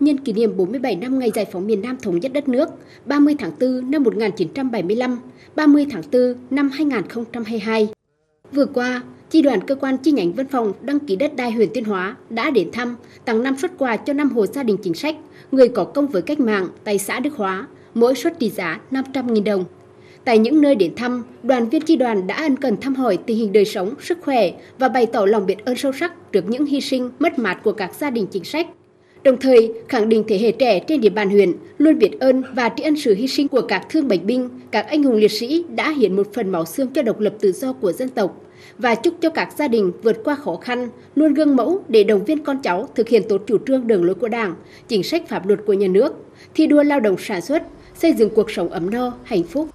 nhân kỷ niệm 47 năm ngày giải phóng miền Nam thống nhất đất nước 30 tháng 4 năm 1975, 30 tháng 4 năm 2022. Vừa qua, Chi đoàn cơ quan chi nhánh văn phòng đăng ký đất đai huyện Tuyên Hóa đã đến thăm, tặng 5 xuất quà cho 5 hộ gia đình chính sách, người có công với cách mạng tại xã Đức Hóa, mỗi suất trị giá 500.000 đồng. Tại những nơi đến thăm, đoàn viên chi đoàn đã ân cần thăm hỏi tình hình đời sống, sức khỏe và bày tỏ lòng biết ơn sâu sắc trước những hy sinh, mất mát của các gia đình chính sách. Đồng thời, khẳng định thế hệ trẻ trên địa bàn huyện luôn biết ơn và tri ân sự hy sinh của các thương bệnh binh, các anh hùng liệt sĩ đã hiến một phần máu xương cho độc lập tự do của dân tộc và chúc cho các gia đình vượt qua khó khăn, luôn gương mẫu để động viên con cháu thực hiện tốt chủ trương đường lối của Đảng, chính sách pháp luật của nhà nước, thi đua lao động sản xuất, xây dựng cuộc sống ấm no, hạnh phúc.